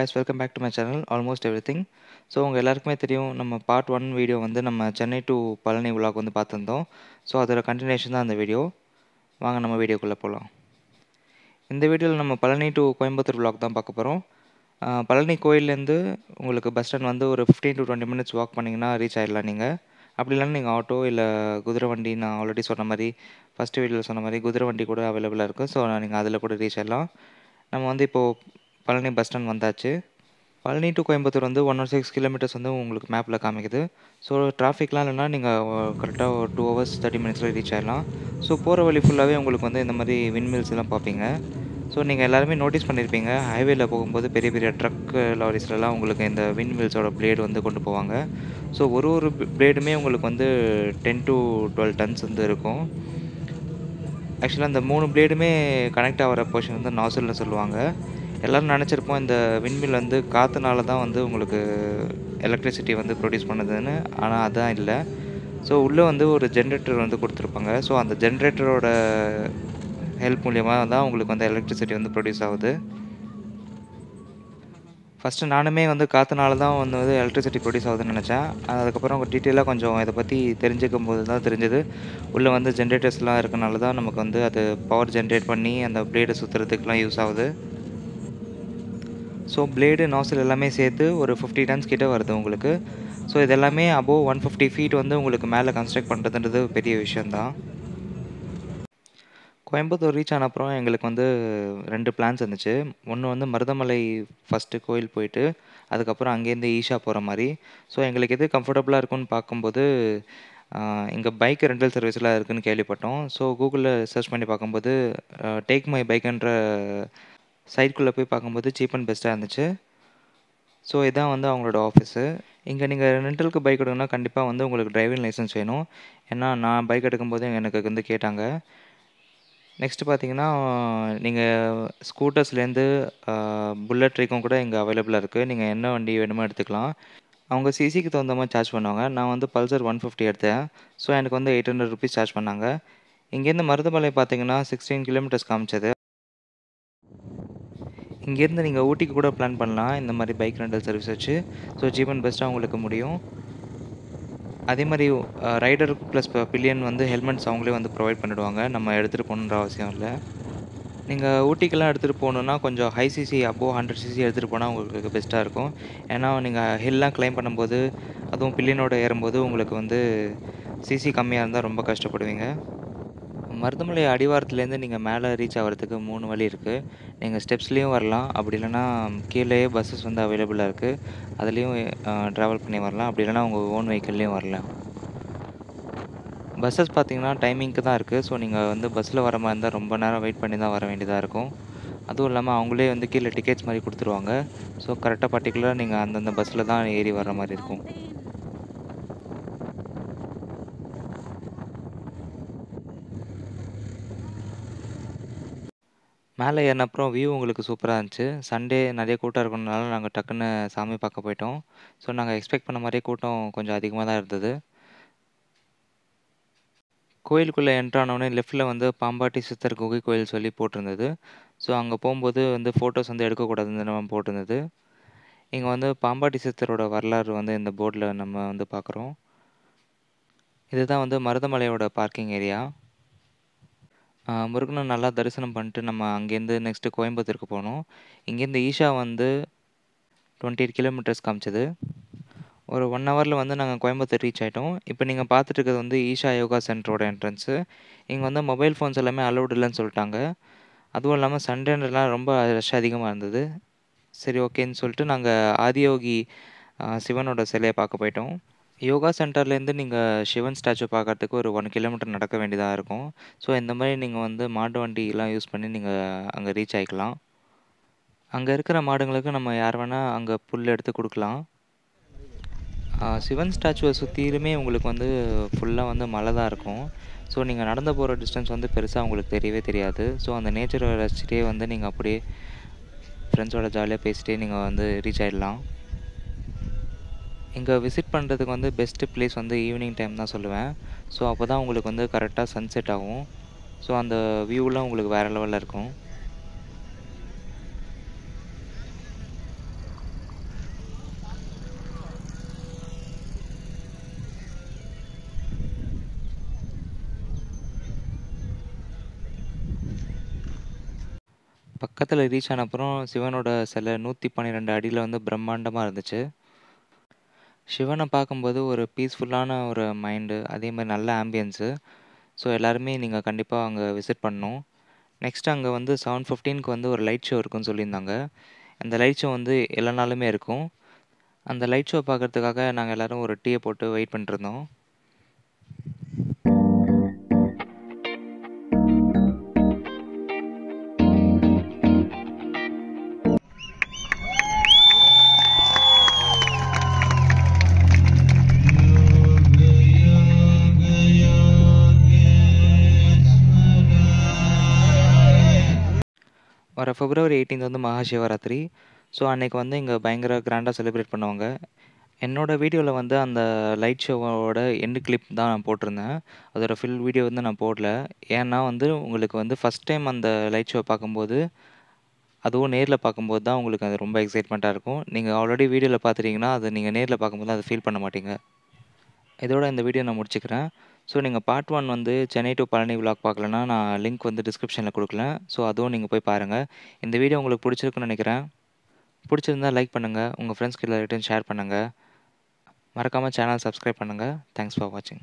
guys welcome back to my channel almost everything so உங்கள் எல்லாருக்குமே தெரியும் நம்ம பார்ட் ஒன் வீடியோ வந்து நம்ம சென்னை டு பழனி விழாக் வந்து பார்த்துருந்தோம். ஸோ அதோட கண்டினியூஷன் தான் அந்த வீடியோ வாங்க நம்ம வீடியோக்குள்ளே போகலாம் இந்த வீடியோவில் நம்ம பழனி டு கோயம்புத்தூர் விலாக் தான் பார்க்க போகிறோம் பழனி கோயிலேருந்து உங்களுக்கு பஸ் ஸ்டாண்ட் வந்து ஒரு fifteen to twenty minutes walk பண்ணிங்கன்னா ரீச் ஆகிடலாம் நீங்கள் அப்படி இல்லைன்னா நீங்கள் ஆட்டோ இல்லை குதிரை வண்டி நான் ஆல்ரெடி சொன்ன மாதிரி ஃபஸ்ட்டு வீடியோவில் சொன்ன மாதிரி குதிரை வண்டி கூட அவைலபிளாக இருக்குது ஸோ நீங்கள் அதில் கூட ரீச் ஆகிடலாம் நம்ம வந்து இப்போது பழனி பஸ் ஸ்டாண்ட் வந்தாச்சு. பழனி டு கோயம்புத்தூர் வந்து ஒன் ஆர் சிக்ஸ் கிலோமீட்டர்ஸ் வந்து உங்களுக்கு மேப்பில் காமிக்குது. ஸோ டிராஃபிக்லாம் இல்லைன்னா நீங்கள் கரெக்டாக ஒரு டூ ஹவர்ஸ் தேர்ட்டி மினிட்ஸில் ரீச் ஆகிடலாம் ஸோ போகிற வழி ஃபுல்லாகவே உங்களுக்கு வந்து இந்த மாதிரி விண்மில்ஸ் எல்லாம் பார்ப்பீங்க. ஸோ நீங்கள் எல்லாருமே நோட்டீஸ் பண்ணியிருப்பீங்க ஹைவேல போகும்போது பெரிய பெரிய ட்ரக் லாரிஸ்லலாம் உங்களுக்கு இந்த விண்மில்ஸோட பிளேடு வந்து கொண்டு போவாங்க. ஸோ ஒரு ஒரு பிளேடுமே உங்களுக்கு வந்து டென் டு டுவெல் டன்ஸ் வந்து இருக்கும். ஆக்சுவலாக அந்த மூணு பிளேடுமே கனெக்ட் ஆகிற போர்ஷன் வந்து நாசல்னு சொல்லுவாங்க. எல்லோரும் நினச்சிருப்போம் இந்த விண்மில் வந்து காற்றுனால தான் வந்து உங்களுக்கு எலக்ட்ரிசிட்டி வந்து ப்ரொடியூஸ் பண்ணுதுன்னு ஆனால் அதான் இல்லை. ஸோ உள்ளே வந்து ஒரு ஜென்ரேட்டர் வந்து கொடுத்துருப்பாங்க. ஸோ அந்த ஜென்ரேட்டரோட ஹெல்ப் மூலியமாக தான் உங்களுக்கு வந்து எலக்ட்ரிசிட்டி வந்து ப்ரொடியூஸ் ஆகுது. ஃபஸ்ட்டு நானுமே வந்து காற்றுனால தான் வந்து எலக்ட்ரிசிட்டி ப்ரொடியூஸ் ஆகுதுன்னு நினச்சேன். அதுக்கப்புறம் டீட்டெயிலாக கொஞ்சம் இதை பற்றி தெரிஞ்சுக்கும் போது தான் தெரிஞ்சது. உள்ளே வந்து ஜென்ரேட்டர்ஸ்லாம் இருக்கனால தான் நமக்கு வந்து அது பவர் ஜென்ரேட் பண்ணி அந்த பிளேடை சுற்றுறதுக்குலாம் யூஸ் ஆகுது. ஸோ பிளேடு நாசில் எல்லாமே சேர்த்து ஒரு ஃபிஃப்டி டன்ஸ் கிட்டே வருது உங்களுக்கு. ஸோ இது எல்லாமே அபோவ் ஒன் ஃபிஃப்டி ஃபீட் வந்து உங்களுக்கு மேலே கன்ஸ்ட்ரக்ட் பண்ணுறதுன்றது பெரிய விஷயந்தான் கோயம்புத்தூர் ரீச் ஆன அப்புறம் எங்களுக்கு வந்து ரெண்டு பிளான்ஸ் இருந்துச்சு. ஒன்று வந்து மருதமலை ஃபஸ்ட்டு கோயில் போயிட்டு அதுக்கப்புறம் அங்கேருந்து ஈஷா போகிற மாதிரி. ஸோ எங்களுக்கு எது கம்ஃபர்டபுளாக இருக்கும்னு பார்க்கும்போது இங்கே பைக் ரெண்டல் சர்வீஸ்லாம் இருக்குதுன்னு கேள்விப்பட்டோம். ஸோ கூகுளில் சர்ச் பண்ணி பார்க்கும்போது டேக் மை பைக்குன்ற சைட்குள்ளே போய் பார்க்கும்போது சீப் அண்ட் பெஸ்ட்டாக இருந்துச்சு. ஸோ இதான் வந்து அவங்களோட ஆஃபீஸு இங்கே நீங்கள் ரெண்டலுக்கு பைக் எடுக்கணும்னா கண்டிப்பாக வந்து உங்களுக்கு டிரைவிங் லைசன்ஸ் வேணும். ஏன்னா நான் பைக் எடுக்கும்போது எனக்கு வந்து கேட்டாங்க. நெக்ஸ்ட்டு பார்த்தீங்கன்னா நீங்கள் ஸ்கூட்டர்ஸ்லேருந்து புல்லட் வரைக்கும் கூட இங்கே அவைலபிளாக இருக்குது நீங்கள் என்ன வண்டி வேணுமோ எடுத்துக்கலாம். அவங்க சிசிக்கு தகுந்த மாதிரி சார்ஜ் பண்ணுவாங்க. நான் வந்து பல்சர் ஒன் ஃபிஃப்டி எடுத்தேன். ஸோ எனக்கு வந்து எயிட் ஹண்ட்ரட் ருபீஸ் சார்ஜ் பண்ணாங்க. இங்கேருந்து மருதமலை பார்த்தீங்கன்னா சிக்ஸ்டீன் கிலோமீட்டர்ஸ் காமிச்சது. இங்கேருந்து நீங்கள் ஊட்டிக்கு கூட பிளான் பண்ணலாம். இந்த மாதிரி பைக் ரெண்டல் சர்வீஸ் வச்சு. ஸோ ஜீவன் பெஸ்ட்டாக உங்களுக்கு முடியும். அதே மாதிரி ரைடர் ப்ளஸ் பில்லியன் வந்து ஹெல்மெட்ஸ் அவங்களே வந்து ப்ரொவைட் பண்ணிவிடுவாங்க நம்ம எடுத்துகிட்டு போகணுன்ற அவசியம் இல்லை. நீங்கள் ஊட்டிக்கெல்லாம் எடுத்துகிட்டு போகணுன்னா கொஞ்சம் ஹை சிசி அப்போது ஹண்ட்ரட் சிசி எடுத்துகிட்டு போனால் உங்களுக்கு பெஸ்ட்டாக இருக்கும். ஏன்னா நீங்கள் ஹில்லாம் கிளைம் பண்ணும்போது அதுவும் பில்லியனோட ஏறும்போது உங்களுக்கு வந்து சிசி கம்மியாக இருந்தால் ரொம்ப கஷ்டப்படுவீங்க. மருதமலை அடிவாரத்துலேருந்து நீங்கள் மேலே ரீச் ஆகிறதுக்கு மூணு வழி இருக்குது நீங்கள் ஸ்டெப்ஸ்லேயும் வரலாம். அப்படி இல்லைனா கீழேயே பஸ்ஸஸ் வந்து அவைலபிளாக இருக்குது அதுலேயும் ட்ராவல் பண்ணி வரலாம். அப்படி இல்லைனா உங்கள் ஓன் வெஹிக்கிள்லேயும் வரலாம். பஸ்ஸஸ் பார்த்தீங்கன்னா டைமிங்க்கு தான் இருக்குது ஸோ நீங்கள் வந்து பஸ்ஸில் வர மாதிரி இருந்தால் ரொம்ப நேரம் வெயிட் பண்ணி தான் வர வேண்டியதாக இருக்கும். அதுவும் இல்லாமல் அவங்களே வந்து கீழே டிக்கெட்ஸ் மாதிரி கொடுத்துருவாங்க. ஸோ கரெக்டாக பர்டிகுலராக நீங்கள் அந்தந்த பஸ்ஸில் தான் ஏறி வர மாதிரி இருக்கும். மேலே ஏறின அப்புறம் வியூ உங்களுக்கு சூப்பராக இருந்துச்சு. சண்டே நிறைய கூட்டம் இருக்கணுனால நாங்கள் டக்குன்னு சாமி பார்க்க போயிட்டோம். ஸோ நாங்கள் எக்ஸ்பெக்ட் பண்ண மாதிரியே கூட்டம் கொஞ்சம் அதிகமாக தான் இருந்தது. கோயிலுக்குள்ளே என்ட்ரானோடனே லெஃப்ட்டில் வந்து பாம்பாட்டி சித்தர் குகை கோயில் சொல்லி போட்டிருந்தது. ஸோ அங்கே போகும்போது வந்து ஃபோட்டோஸ் வந்து எடுக்கக்கூடாதுன்னு நம்ம போட்டிருந்தது. இங்கே வந்து பாம்பாட்டி சித்தரோட வரலாறு வந்து இந்த போர்டில் நம்ம வந்து பார்க்குறோம். இதுதான் வந்து மருதமலையோட பார்க்கிங் ஏரியா முருகனை நல்லா தரிசனம் பண்ணிட்டு நம்ம அங்கேருந்து நெக்ஸ்ட்டு கோயம்புத்தூருக்கு போனோம் இங்கேருந்து ஈஷா வந்து டுவெண்ட்டி எயிட் கிலோமீட்டர்ஸ் காமிச்சது. ஒரு ஒன் ஹவரில் வந்து நாங்கள் கோயம்புத்தூர் ரீச் ஆகிட்டோம் இப்போ நீங்கள் பார்த்துட்டு இருக்கிறது வந்து ஈஷா யோகா சென்டரோட என்ட்ரன்ஸு இங்கே வந்து மொபைல் ஃபோன்ஸ் எல்லாமே அலௌட் இல்லைன்னு சொல்லிட்டாங்க. அதுவும் இல்லாமல் சண்டேலாம் ரொம்ப ரஷ் அதிகமாக இருந்தது. சரி ஓகேன்னு சொல்லிட்டு நாங்கள் ஆதியோகி சிவனோட சிலையை பார்க்க போயிட்டோம். யோகா சென்டர்லேருந்து நீங்கள் சிவன் ஸ்டாச்சு பார்க்குறதுக்கு ஒரு ஒன் கிலோமீட்டர் நடக்க வேண்டியதாக இருக்கும். ஸோ இந்த மாதிரி நீங்கள் வந்து மாட்டு வண்டிலாம் யூஸ் பண்ணி நீங்கள் அங்கே ரீச் ஆகிக்கலாம் அங்கே இருக்கிற மாடுங்களுக்கு நம்ம யார் வேணால் அங்கே புல் எடுத்து கொடுக்கலாம். சிவன் ஸ்டாச்சுவை சுற்றிலுமே உங்களுக்கு வந்து ஃபுல்லாக வந்து மலை தான் இருக்கும். ஸோ நீங்கள் நடந்து போகிற டிஸ்டன்ஸ் வந்து பெருசாக உங்களுக்கு தெரியவே தெரியாது. ஸோ அந்த நேச்சரை ரசிச்சிட்டே வந்து நீங்கள் அப்படியே ஃப்ரெண்ட்ஸோட ஜாலியாக பேசிகிட்டே நீங்கள் வந்து ரீச் ஆகிடலாம் இங்கே விசிட் பண்ணுறதுக்கு வந்து பெஸ்ட்டு பிளேஸ் வந்து ஈவினிங் டைம் தான் சொல்லுவேன். ஸோ அப்போ தான் உங்களுக்கு வந்து கரெக்டாக சன்செட் ஆகும். ஸோ அந்த வியூலாம் உங்களுக்கு வேறு லெவலில் இருக்கும். பக்கத்தில் ரீச் ஆன அப்புறம் சிவனோட சிலை நூற்றி பன்னிரெண்டு அடியில் வந்து பிரம்மாண்டமாக இருந்துச்சு. சிவனை பார்க்கும்போது ஒரு பீஸ்ஃபுல்லான ஒரு மைண்டு அதே மாதிரி நல்ல ஆம்பியன்ஸு ஸோ எல்லாருமே நீங்கள் கண்டிப்பாக அங்கே விசிட் பண்ணணும். நெக்ஸ்ட் அங்கே வந்து செவன் ஃபிஃப்டீனுக்கு வந்து ஒரு லைட் ஷோ இருக்குன்னு சொல்லியிருந்தாங்க. அந்த லைட் ஷோ வந்து எல்லா நாளுமே இருக்கும். அந்த லைட் ஷோ பார்க்குறதுக்காக நாங்கள் எல்லோரும் ஒரு டீயை போட்டு வெயிட் பண்ணிட்டுருந்தோம் வர பிப்ரவரி எயிட்டீன்த் வந்து மகா சிவராத்திரி ஸோ அன்றைக்கி வந்து இங்கே பயங்கர கிராண்டாக செலிப்ரேட் பண்ணுவாங்க. என்னோடய வீடியோவில் வந்து அந்த லைட் ஷோவோட எண்டு கிளிப் தான் நான் போட்டிருந்தேன். அதோடய ஃபுல் வீடியோ வந்து நான் போடல. ஏன்னா வந்து உங்களுக்கு வந்து ஃபஸ்ட் டைம் அந்த லைட் ஷோ பார்க்கும்போது அதுவும் நேரில் பார்க்கும்போது தான் உங்களுக்கு அது ரொம்ப எக்ஸைட்மெண்ட்டாக இருக்கும். நீங்கள் ஆல்ரெடி வீடியோவில் பார்த்துட்டீங்கன்னா அது நீங்கள் நேரில் பார்க்கும்போது அதை ஃபீல் பண்ண மாட்டீங்க. இதோட இந்த வீடியோ நான் முடிச்சுக்கிறேன். ஸோ நீங்கள் பார்ட் ஒன் வந்து சென்னை டு பழனி விலாக் பார்க்கலன்னா நான் லிங்க் வந்து டிஸ்கிரிப்ஷனில் கொடுக்கலேன் ஸோ அதுவும் நீங்கள் போய் பாருங்கள் இந்த வீடியோ உங்களுக்கு பிடிச்சிருக்குன்னு நினைக்கிறேன். பிடிச்சிருந்தா லைக் பண்ணுங்கள் உங்கள் ஃப்ரெண்ட்ஸ்க்கு எல்லார்கிட்டையும் ஷேர் பண்ணுங்கள் மறக்காமல் சேனல் சப்ஸ்கிரைப் பண்ணுங்கள் தேங்க்ஸ் ஃபார் வாட்சிங்